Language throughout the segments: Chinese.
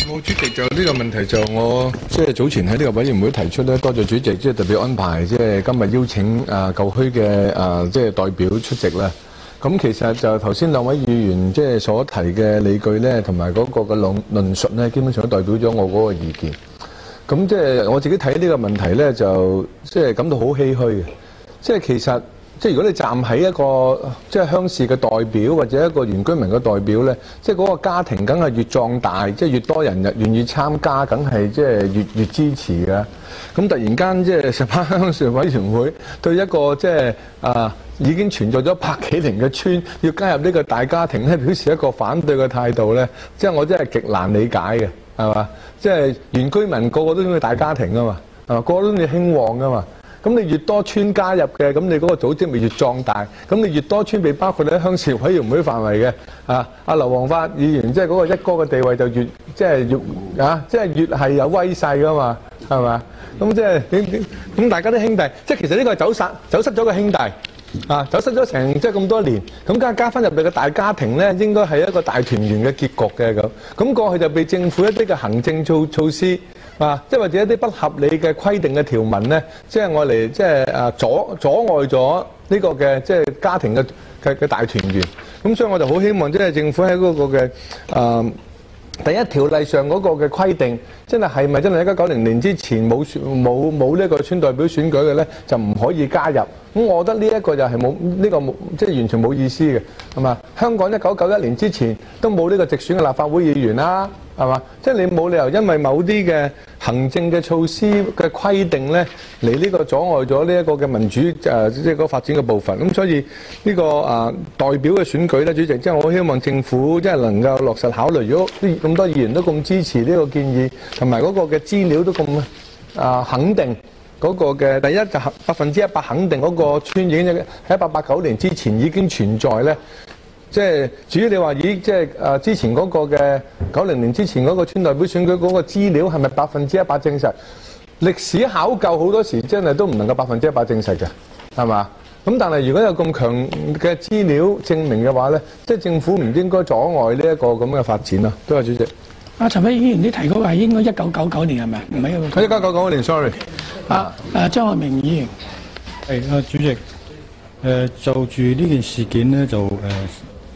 冇主席就呢個問題就我即係早前喺呢個委員會提出咧，多謝主席即係特別安排即係今日邀請啊舊區嘅啊即係代表出席啦。咁其實就頭先兩位議員即係所提嘅理據咧，同埋嗰個嘅論論述咧，基本上都代表咗我嗰個意見。咁即係我自己睇呢個問題咧，就即係感到好唏噓嘅。即係其實。即係如果你站喺一個即係鄉市嘅代表或者一個原居民嘅代表咧，即係嗰個家庭梗係越壯大，即係越多人願意參加，梗係即係越越支持嘅。咁突然間即係石灣鄉事委員會對一個即係啊已經存在咗百幾年嘅村要加入呢個大家庭咧，表示一個反對嘅態度咧，即係我真係極難理解嘅，係嘛？即係原居民個個都中意大家庭啊嘛，係嘛？個個都中意興旺噶嘛。咁你越多村加入嘅，咁你嗰個組織咪越壯大。咁你越多村被包括喺鄉事委員會範圍嘅，啊，阿劉皇發議員即係嗰個一哥嘅地位就越即係越啊，即係越係有威勢噶嘛，係嘛？咁即係點點？咁大家啲兄弟，即係其實呢個係走失走失咗個兄弟，啊，走失咗成即係咁多年，咁加加翻入嚟嘅大家庭咧，應該係一個大團圓嘅結局嘅咁。咁過去就被政府一啲嘅行政措措施。啊！即係或者一啲不合理嘅規定嘅條文咧，即係我嚟即係誒阻阻礙咗呢個嘅即係家庭嘅嘅嘅大團圓。咁所以我就好希望即係政府喺嗰個嘅誒、呃、第一條例上嗰個嘅規定，真係係咪真係一九九零年之前冇選冇冇呢個村代表選舉嘅咧，就唔可以加入。咁我覺得呢一個就係冇呢個冇即係完全冇意思嘅，係嘛？香港一九九一年之前都冇呢個直選嘅立法會議員啦。係嘛？即係你冇理由因為某啲嘅行政嘅措施嘅規定咧，嚟呢個阻礙咗呢一個嘅民主誒，即係嗰個發展嘅部分。咁所以呢個啊代表嘅選舉咧，主席，即係我希望政府即係能夠落實考慮。如果咁多議員都咁支持呢個建議，同埋嗰個嘅資料都咁啊肯定嗰個嘅第一就百分之一百肯定嗰個村已經喺一八八九年之前已經存在咧。即係至於你話咦，即係誒之前嗰個嘅九零年之前嗰個村代表選舉嗰個資料係咪百分之一百證實？歷史考究好多時真係都唔能夠百分之一百證實嘅，係嘛？咁但係如果有咁強嘅資料證明嘅話咧，即係政府唔應該阻礙呢一個咁嘅發展咯。多謝主席。阿陳偉議員，你提嗰個係應該一九九九年係咪？唔係一個。佢一九九九年，sorry。啊誒，張學明議員。係啊，主席。誒就住呢件事件咧，就誒。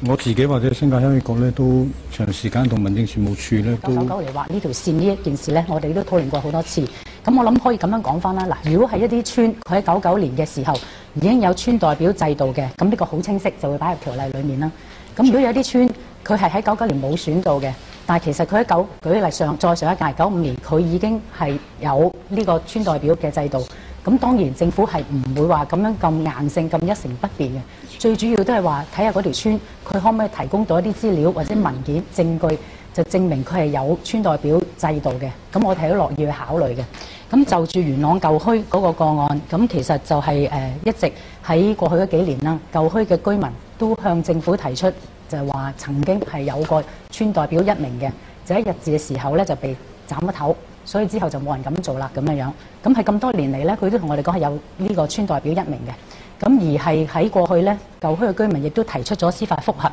我自己或者新界鄉議局咧，都長時間同民政事務處咧都。九九九嚟畫呢條線呢一件事咧，我哋都討論過好多次。咁我諗可以咁樣講翻啦。嗱，如果係一啲村，佢喺九九年嘅時候已經有村代表制度嘅，咁呢個好清晰，就會擺入條例裡面啦。咁如果有啲村，佢係喺九九年冇選到嘅，但係其實佢喺九舉例上再上一屆九五年，佢已經係有呢個村代表嘅制度。咁當然政府係唔會話咁樣咁硬性咁一成不變嘅。最主要都係話睇下嗰條村，佢可唔可以提供到一啲資料或者文件證據，就證明佢係有村代表制度嘅。咁我哋都樂意去考慮嘅。咁就住元朗舊墟嗰個個案，咁其實就係誒一直喺過去嗰幾年啦，舊墟嘅居民都向政府提出，就係話曾經係有個村代表一名嘅，就喺日治嘅時候咧就被斬咗頭，所以之後就冇人咁做啦咁樣樣。咁係咁多年嚟咧，佢都同我哋講係有呢個村代表一名嘅。咁而係喺過去咧，舊區嘅居民亦都提出咗司法覆核。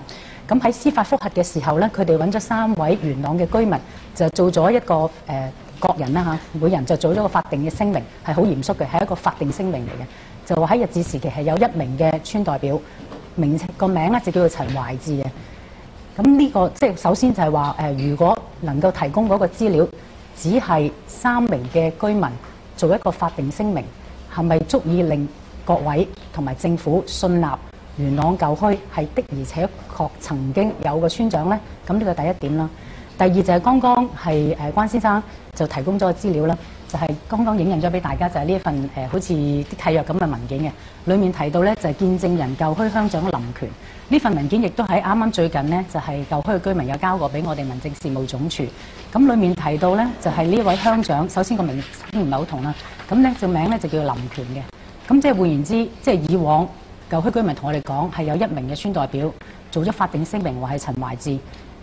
咁喺司法覆核嘅時候咧，佢哋揾咗三位元朗嘅居民，就做咗一個誒、呃、各人啦嚇，每人就做咗個法定嘅聲明，係好嚴肅嘅，係一個法定聲明嚟嘅。就話喺日治時期係有一名嘅村代表，名個名咧就叫做陳懷志嘅。咁呢、這個即係首先就係話誒，如果能夠提供嗰個資料，只係三名嘅居民做一個法定聲明，係咪足以令各位同埋政府信納元朗舊區係的而且確曾經有個村長呢。咁呢個第一點啦。第二就係剛剛係誒關先生就提供咗個資料啦，就係、剛剛影印咗俾大家就係呢一份誒、好似啲契約咁嘅文件嘅，裡面提到呢，就係、是、見證人舊區鄉長林權呢份文件，亦都喺啱啱最近呢，就係、是、舊區嘅居民有交過俾我哋民政事務總署。咁裡面提到呢，就係、呢位鄉長，首先個名已經唔係好同啦，咁呢個名呢，就叫林權嘅。咁即係換言之，即係以往舊區居民同我哋講係有一名嘅村代表做咗法定聲明，話係陳懷志。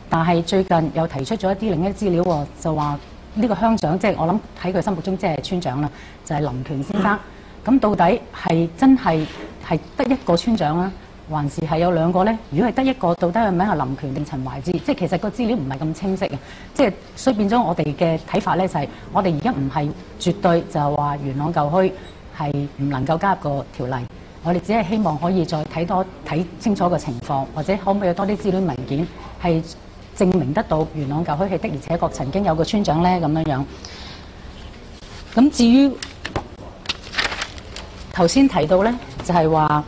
但係最近又提出咗一啲另一資料喎，就話呢個鄉長即係我諗喺佢心目中即係村長啦，就係林權先生。咁到底係真係係得一個村長啦，還是係有兩個呢？如果係得一個，到底係名係林權定陳懷志？即係其實個資料唔係咁清晰嘅，即係所以變咗我哋嘅睇法呢，就係、我哋而家唔係絕對就係話元朗舊墟係唔能夠加入個條例，我哋只係希望可以再睇多睇清楚個情況，或者可唔可以有多啲資料文件係證明得到元朗舊墟係的而且確曾經有個村長呢咁樣樣。咁至於頭先提到呢，就係話。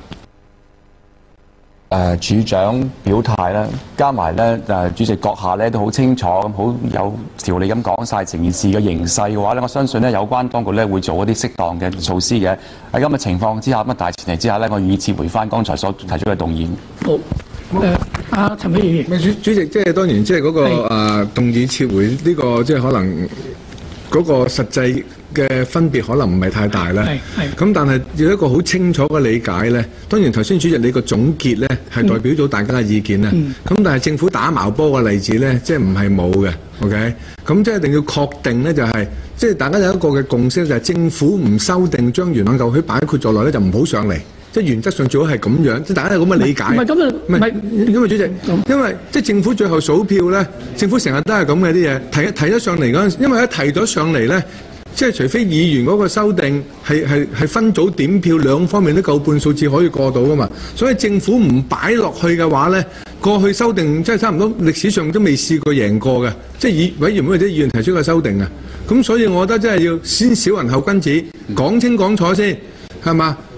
誒、處長表態啦，加埋咧誒主席閣下咧都好清楚咁好有條理咁講晒成件事嘅形勢嘅話咧，我相信咧有關當局咧會做一啲適當嘅措施嘅。喺咁嘅情況之下，咁嘅大前提之下咧，我願意撤回翻剛才所提出嘅動議。好，誒，阿陳美儀議員，主主席，即係當然，即係嗰個係誒動議撤回呢個，即係可能嗰個實際嘅分別可能唔係太大啦。係係咁，但係要一個好清楚嘅理解咧。當然頭先主席你個總結咧係代表咗大家嘅意見啦。咁、但係政府打矛波嘅例子咧，即係唔係冇嘅。OK，咁即係一定要確定咧，就係、即係大家有一個嘅共識，就係政府唔修訂將元朗舊墟擺括在內咧，就唔好上嚟。即係原則上最好係咁樣，即係大家係咁嘅理解。唔係咁啊唔係因為主席，因為即係政府最後數票咧，政府成日都係咁嘅啲嘢，提一提咗上嚟嗰陣時，因為一提咗上嚟咧，即係除非議員嗰個修訂係係係分組點票兩方面都夠半數至可以過到噶嘛，所以政府唔擺落去嘅話咧，過去修訂即係差唔多歷史上都未試過贏過嘅，即係議委員會或者議員提出嘅修訂啊，咁所以我覺得真係要先小人後君子，講清講楚先。係嘛？